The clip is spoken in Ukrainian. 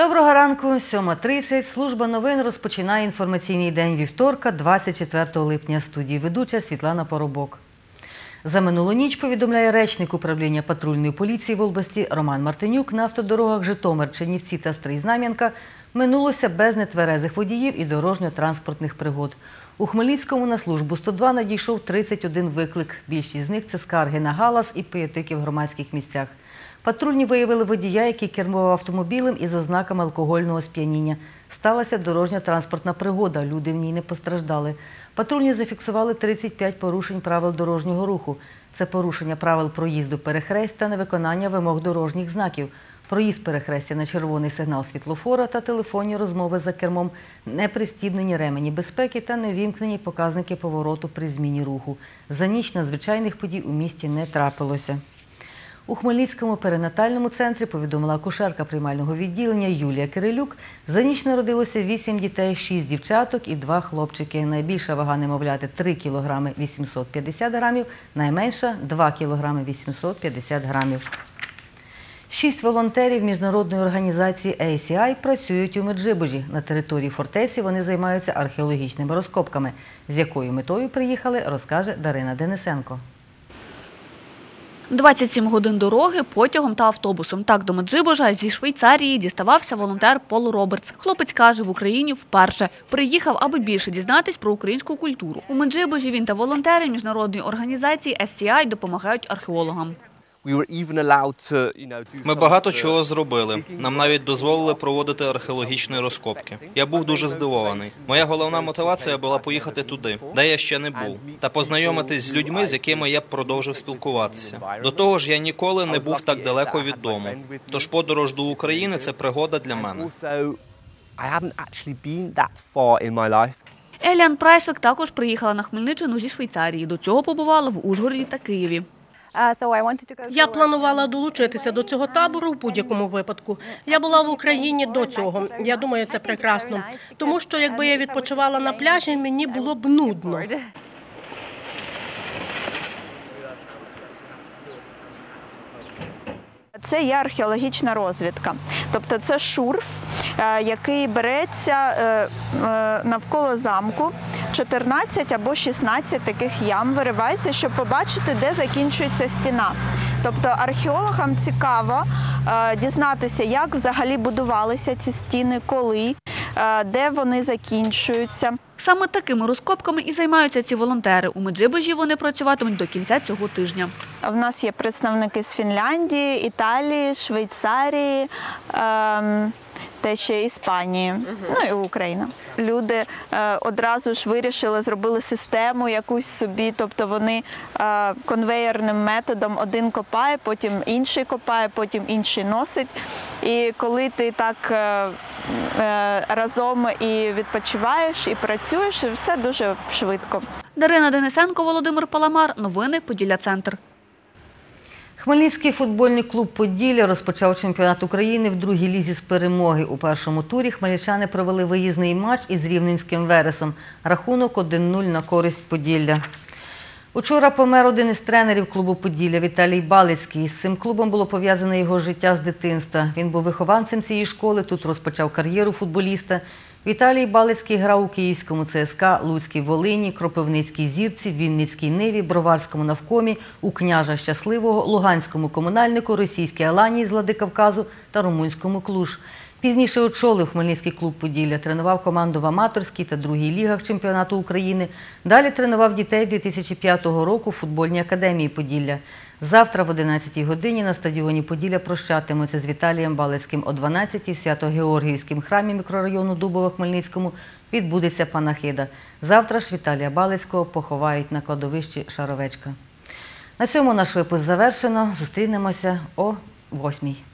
Доброго ранку, 7.30. Служба новин розпочинає інформаційний день вівторка, 24 липня. Студії ведуча Світлана Поробок. За минулу ніч, повідомляє речник управління патрульної поліції в області Роман Мартинюк, на автодорогах Житомир, Чернівці та Стрий-Знам'янка минулося без нетверезих водіїв і дорожньо-транспортних пригод. У Хмельницькому на службу 102 надійшов 31 виклик. Більшість з них це скарги на галас і пиятики в громадських місцях. Патрульні виявили водія, який кермував автомобілем із ознаками алкогольного сп'яніння. Сталася дорожньо-транспортна пригода, люди в ній не постраждали. Патрульні зафіксували 35 порушень правил дорожнього руху. Це порушення правил проїзду перехрест та невиконання вимог дорожніх знаків. Проїзд перехрестя на червоний сигнал світлофора та телефонні розмови за кермом, непристібнені ремені безпеки та невімкнені показники повороту при зміні руху. За ніч надзвичайних подій у місті не трапилося. У Хмельницькому перинатальному центрі повідомила акушерка приймального відділення Юлія Кирилюк. За ніч народилося 8 дітей, 6 дівчаток і 2 хлопчики. Найбільша вага немовляти 3 кг 850 грамів, найменша 2 кг 850 грамів. Шість волонтерів міжнародної організації ACI працюють у Меджибожі. На території фортеці вони займаються археологічними розкопками. З якою метою приїхали, розкаже Дарина Денисенко. 27 годин дороги потягом та автобусом. Так до Меджибожа зі Швейцарії діставався волонтер Пол Робертс. Хлопець каже, в Україні вперше приїхав, аби більше дізнатись про українську культуру. У Меджибожі він та волонтери міжнародної організації SCI допомагають археологам. Ми багато чого зробили. Нам навіть дозволили проводити археологічні розкопки. Я був дуже здивований. Моя головна мотивація була поїхати туди, де я ще не був, та познайомитись з людьми, з якими я б продовжив спілкуватися. До того ж, я ніколи не був так далеко від дому. Тож подорож до України це пригода для мене. Еліан Прайсвик також приїхала на Хмельниччину зі Швейцарії. До цього побувала в Ужгороді та Києві. Я планувала долучитися до цього табору в будь-якому випадку. Я була в Україні до цього. Я думаю, це прекрасно. Тому що якби я відпочивала на пляжі, мені було б нудно. Це є археологічна розвідка, тобто це шурф, е, який береться е, е, навколо замку. 14 або 16 таких ям виривається, щоб побачити, де закінчується стіна. Тобто археологам цікаво дізнатися, як взагалі будувалися ці стіни, коли, де вони закінчуються. Саме такими розкопками і займаються ці волонтери. У Меджибожі вони працюватимуть до кінця цього тижня. В нас є представники з Фінляндії, Італії, Швейцарії. Ем... Та ще Іспанії, ну і Україна. Люди е, одразу ж вирішили, зробили систему якусь собі, тобто вони е, конвеєрним методом один копає, потім інший копає, потім інший носить. І коли ти так е, разом і відпочиваєш, і працюєш, і все дуже швидко. Дарина Денисенко, Володимир Паламар. Новини Поділля Центр. Хмельницький футбольний клуб Поділля розпочав чемпіонат України в другій лізі з перемоги. У першому турі хмельничани провели виїзний матч із рівненським вересом. Рахунок 1-0 на користь Поділля. Учора помер один із тренерів клубу Поділля Віталій Балицький. З цим клубом було пов'язане його життя з дитинства. Він був вихованцем цієї школи, тут розпочав кар'єру футболіста. Віталій Балицький грав у Київському ЦСКА, Луцькій Волині, Кропивницькій Зірці, Вінницькій Ниві, Броварському Навкомі, у Княжа Щасливого, Луганському комунальнику, Російській Аланії з Владикавказу та Румунському Клуж. Пізніше очолив Хмельницький клуб Поділля, тренував команду в аматорській та другій лігах чемпіонату України. Далі тренував дітей 2005 року в футбольній академії Поділля. Завтра в 11-й годині на стадіоні Поділля прощатимуться з Віталієм Балицьким о 12-й в Свято-Георгіївському храмі мікрорайону Дубова Хмельницькому відбудеться панахида. Завтра ж Віталія Балицького поховають на кладовищі Шаровечка. На цьому наш випуск завершено. Зустрінемося о 8-й.